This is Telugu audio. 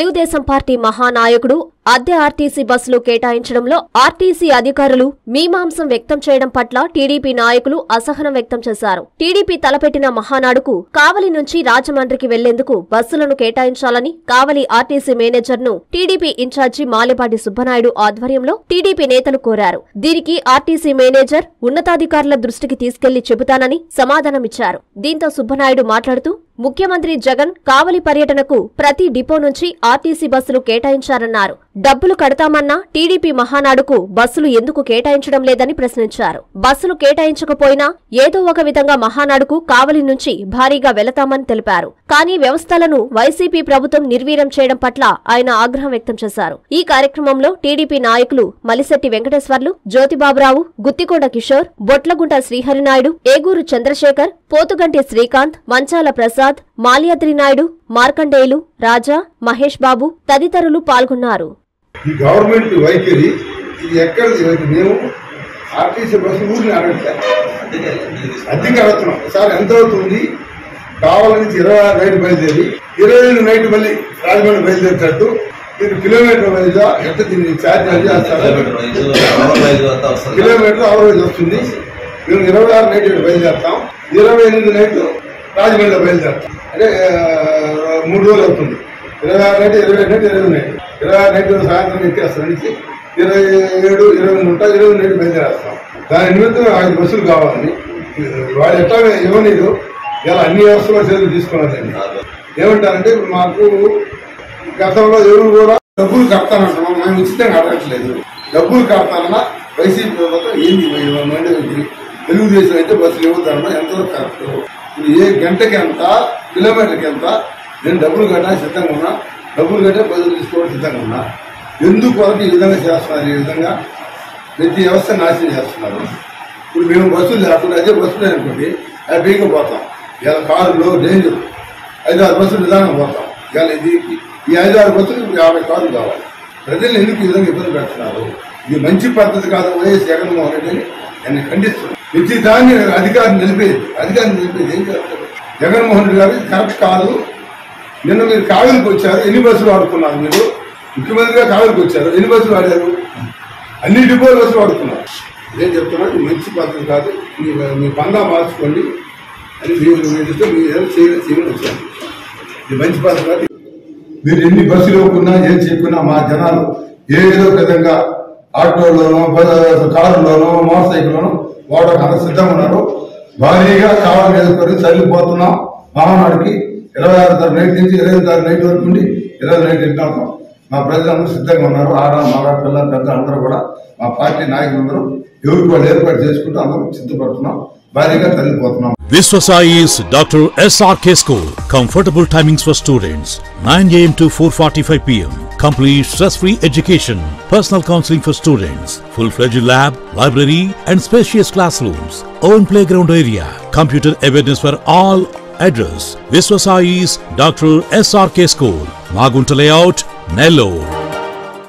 తెలుగుదేశం పార్టీ మహానాయకుడు అద్దె ఆర్టీసీ బస్సులు కేటాయించడంలో ఆర్టీసీ అధికారులు మీమాంసం వ్యక్తం చేయడం పట్ల టీడీపీ నాయకులు అసహనం వ్యక్తం చేశారు. టీడీపీ తలపెట్టిన మహానాడుకు కావలి నుంచి రాజమండ్రికి వెళ్ళేందుకు బస్సులను కేటాయించాలని కావలి ఆర్టీసీ మేనేజర్ను టీడీపీ ఇన్ఛార్జి మాలేపాటి సుబ్బనాయుడు ఆధ్వర్యంలో టీడీపీ నేతలు కోరారు. దీనికి ఆర్టీసీ మేనేజర్ ఉన్నతాధికారుల దృష్టికి తీసుకెళ్ళి చెబుతానని సమాధానమిచ్చారు. దీంతో సుబ్బనాయుడు మాట్లాడుతూ ముఖ్యమంత్రి జగన్ కావలి పర్యటనకు ప్రతి డిపో నుంచి ఆర్టీసీ బస్సులు కేటాయించారన్నారు. డబ్బులు కడతామన్నా టీడీపీ మహానాడుకు బస్సులు ఎందుకు కేటాయించడం లేదని ప్రశ్నించారు. బస్సులు కేటాయించకపోయినా ఏదో ఒక విధంగా మహానాడుకు కావలి నుంచి భారీగా వెళతామని తెలిపారు. కానీ వ్యవస్థలను వైసీపీ ప్రభుత్వం నిర్వీర్యం చేయడం పట్ల ఆయన ఆగ్రహం వ్యక్తం చేశారు. ఈ కార్యక్రమంలో టీడీపీ నాయకులు మలిశెట్టి వెంకటేశ్వర్లు జ్యోతిబాబురావు గుత్తికొండ కిషోర్ బొట్లగుంట శ్రీహరినాయుడు ఏగూరు చంద్రశేఖర్ పోతుగంటి శ్రీకాంత్ మంచాల ప్రసాద్ ప్రసాద్ మాల్యాద్రి నాయుడు మార్కండేయులు రాజా మహేష్ బాబు తదితరులు పాల్గొన్నారు. ఈ గవర్నమెంట్ వైఖరి ఇది ఎక్కడిది? మేము ఆర్టీసీ బస్సు ఊరిని అడగట్లేదు అద్దెకి సార్ ఎంత అవుతుంది? కావాల నుంచి ఇరవై ఆరు నైట్ బయలుదేరి ఇరవై ఐదు నైట్ మళ్ళీ రాజమండ్రి బయలుదేరేటట్టు మీరు కిలోమీటర్ వైజ్ ఎంత దీన్ని ఛార్జ్ కిలోమీటర్ అవర్ వైజ్ వస్తుంది. మేము ఇరవై ఆరు నైట్ బయలుదేరుతాం. ఇరవై ఎనిమిది నైట్ రాజమండ్రిలో బయలుదేరుతాం అంటే మూడు రోజులు అవుతుంది. ఇరవై ఆరు నైట్ ఇరవై నైట్ ఇరవై నైట్. ఇరవై ఆరు నైట్ సాయంత్రం ఎక్కేస్తాం నుంచి ఇరవై ఏడు ఇరవై మూట ఉంటా ఇరవై నైట్ బయలుదేరేస్తాం. దాని నిమిత్తం ఐదు బస్సులు కావాలని వాళ్ళు ఎట్లా ఇవ్వలేదు. ఇలా అన్ని వ్యవస్థలో చర్యలు తీసుకున్నదండి ఏమంటారంటే ఇప్పుడు మాకు గతంలో ఎవరు కూడా డబ్బులు కడతానంటున్నాం. మేము ఉచితంగా అడగట్లేదు. డబ్బులు కడతానన్నా వైసీపీ ప్రభుత్వం ఏంది? తెలుగుదేశం అయితే బస్సులు ఇవ్వద్దన్నా ఎంతవరకు కరెక్ట్. ఏ గంటకి ఎంత కిలోమీటర్కి ఎంత నేను డబ్బులు కట్టా సిద్ధంగా ఉన్నా డబ్బులు కట్టే బస్సులు తీసుకోవడం సిద్ధంగా ఉన్నా. ఎందుకు వరకు ఈ విధంగా చేస్తున్నారు ఈ విధంగా? ప్రతి వ్యవస్థ నాశనం చేస్తున్నారు. ఇప్పుడు మేము బస్సులు లేకుండా అదే బస్సులు అనుకోండి హ్యాపీగా పోతాం. ఇలా కారులో డేంజర్. ఐదు ఆరు బస్సులు నిదానం పోతాం. ఇవాళ ఇది ఈ ఐదు ఆరు బస్సులు ఇప్పుడు యాభై కార్లు కావాలి. ప్రజలు ఎందుకు ఈ విధంగా ఇబ్బంది పెడుతున్నారు? ఇది మంచి పద్ధతి కాదు వైఎస్ జగన్మోహన్ రెడ్డి ఆయన ఖండిస్తున్నాను ప్రతి దాన్ని అధికారం నిలిపేది అధికారం నిలిపేది ఏం చేస్తారు జగన్మోహన్ రెడ్డి గారు కరెక్ట్ కాదు. నిన్న మీరు కావలికి వచ్చారు ఎన్ని బస్సులు వాడుకున్నారు మీరు? ముఖ్యమంత్రిగా కావిలికి వచ్చారు ఎన్ని బస్సులు వాడారు? అన్ని డిపోల బస్సులు వాడుకున్నారు. నేను చెప్తున్నాను మంచి పద్ధతి కాదు. మీ మీ పంగా మార్చుకోండి. అని మీరు మీరు మీరు ఏదో వచ్చారు. ఇది మంచి పద్ధతి కాదు. మీరు ఎన్ని బస్సులు ఇవ్వకున్నా ఏం చెప్పుకున్నా మా జనాలు ఏదో విధంగా ఆటోలోనో బ- కారులోనో మోటార్ సైకిల్లోనో వాడడానికి సిద్ధంగా ఉన్నారు భారీగా కావాలి వేసుకొని చల్లిపోతున్నాం మహానాడికి ఇరవై ఆరు తారీఖు నైట్ నుంచి ఇరవై తారీఖు నైట్ వరకు ఉండి ఇరవై నైట్ వెళ్తాం మా ప్రజలందరూ సిద్ధంగా ఉన్నారు. ఆడ మగ పిల్లలు పెద్ద అందరూ కూడా మా పార్టీ నాయకులందరూ ఎవరికి వాళ్ళు ఏర్పాటు చేసుకుంటూ అందరూ సిద్ధపడుతున్నాం. Viswasai is Dr. SRK School. Comfortable timings for students 9 am to 4:45 pm. Complete stress-free education. Personal counseling for students. Full-fledged lab, library, and spacious classrooms. Own playground area. Computer awareness for all. Address: Viswasai's Dr. SRK School. Magunta Layout, Nellore.